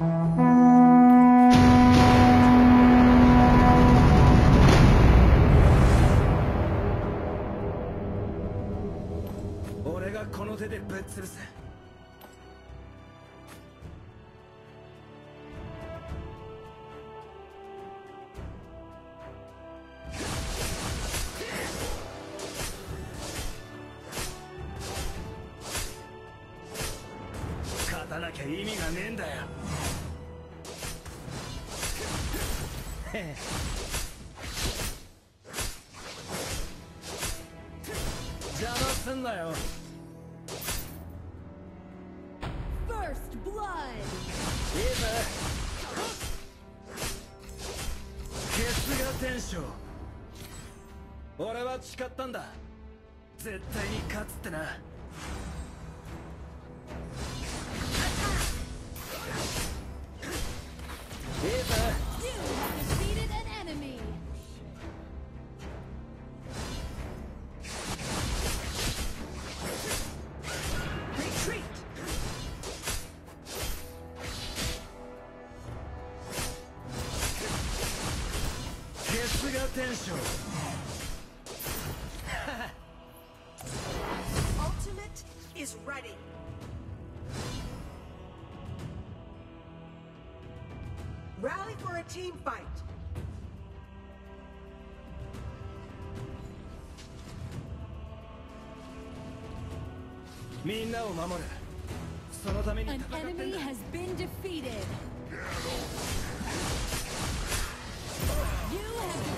俺がこの手でぶっ潰す勝たなきゃ意味がねえんだよ。邪魔すんなよ。First blood! いいぜ。ケツが天将俺は誓ったんだ。絶対に勝つってな。いい attention. Ultimate is ready. Rally for a team fight. An enemy has been defeated. You have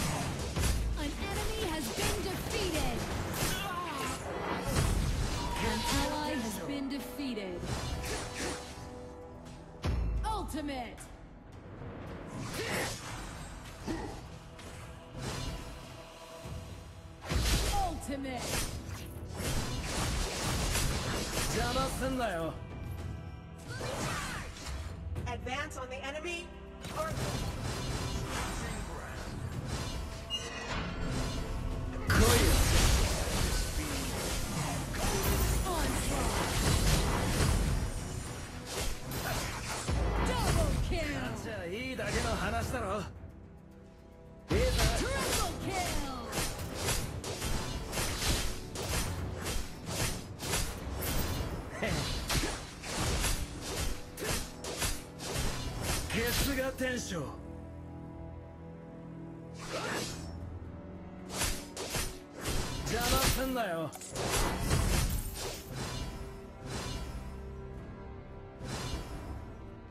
Ultimate! Ultimate! 邪魔すんなよ Advance on the enemy or すが天将。邪魔すんなよ。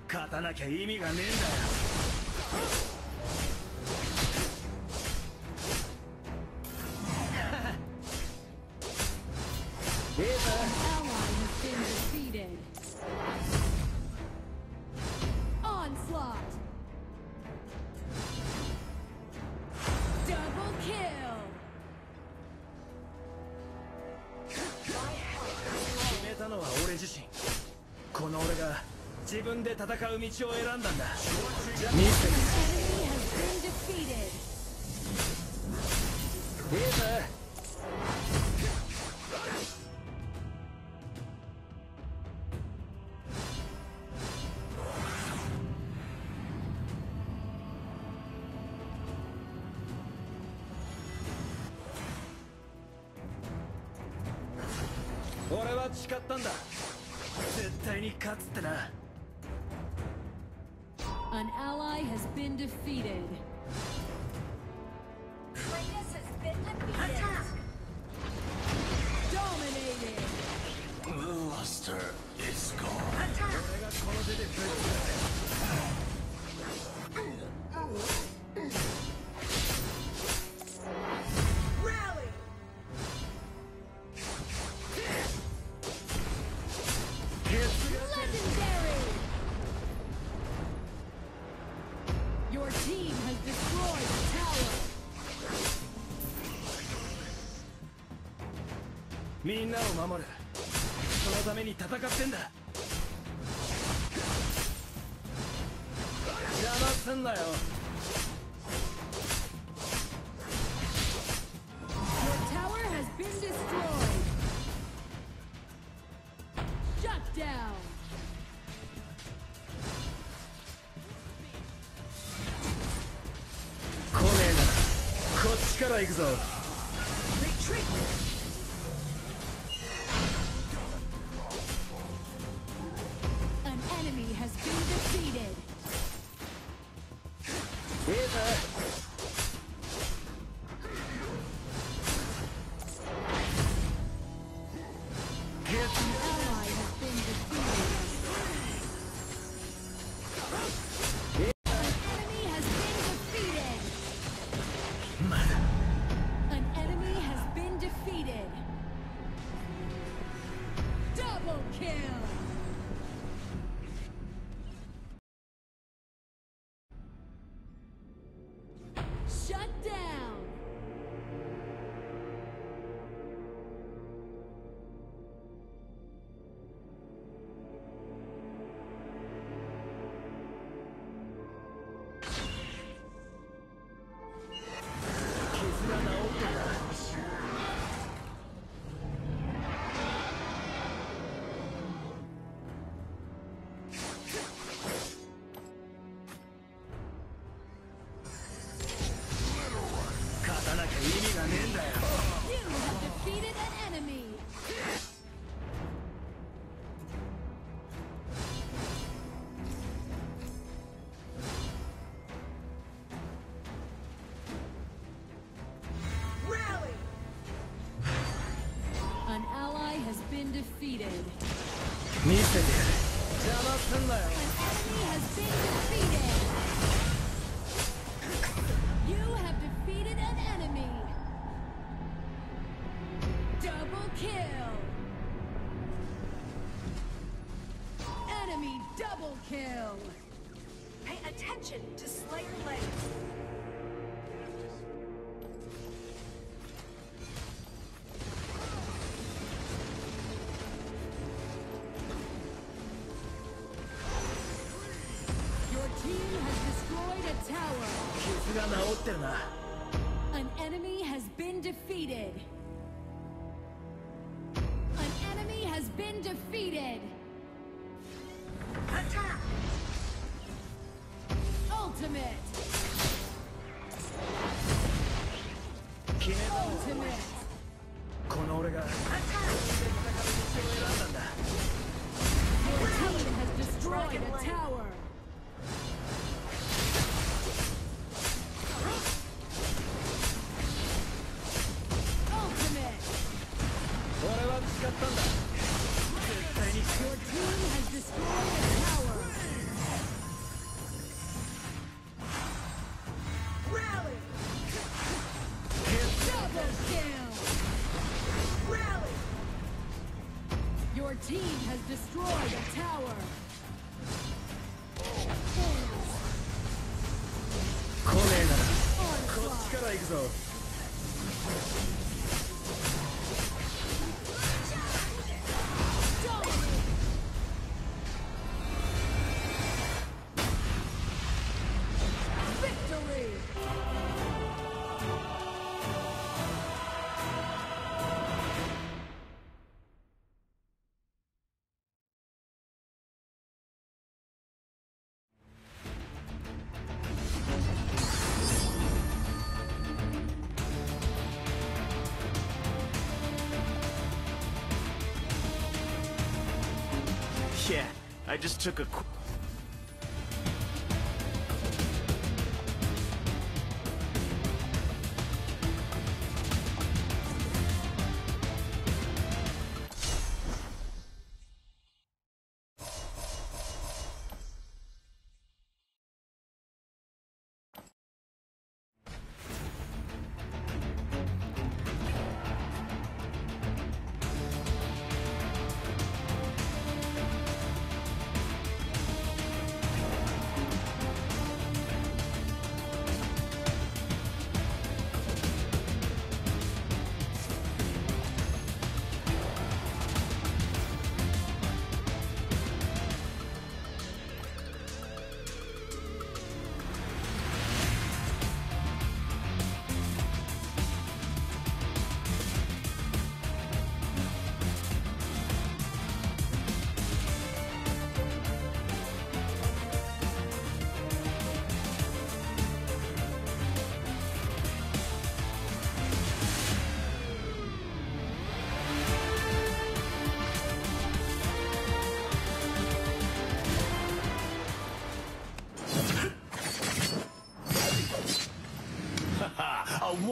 勝たなきゃ意味がねえんだよ。で戦う道を選んだんだ。見せて。いいぜ俺は誓ったんだ。絶対に勝つってな。Defeated. みんなを守る。そのために戦ってんだ。邪魔すんなよ.来ねえならこっちから行くぞ defeated. You have defeated an enemy. Double kill. Enemy double kill. Pay attention to Slayer Lane. ってるな An enemy has been defeated. An enemy has been defeated. Attack! Ultimate. 決めた Ultimate. この俺が Attack! 戦う道を選んだんだ Your team has destroyed a tower. Team has destroyed a tower. 来ね I just took a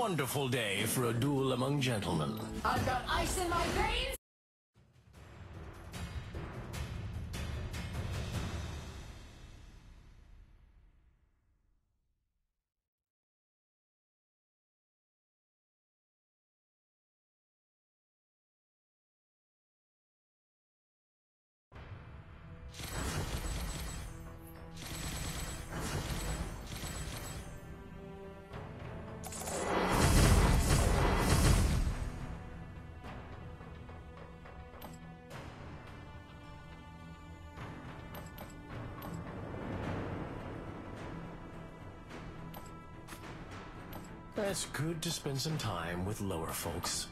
wonderful day for a duel among gentlemen. I've got ice in my veins! It's good to spend some time with lower folks.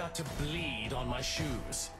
Not to bleed on my shoes.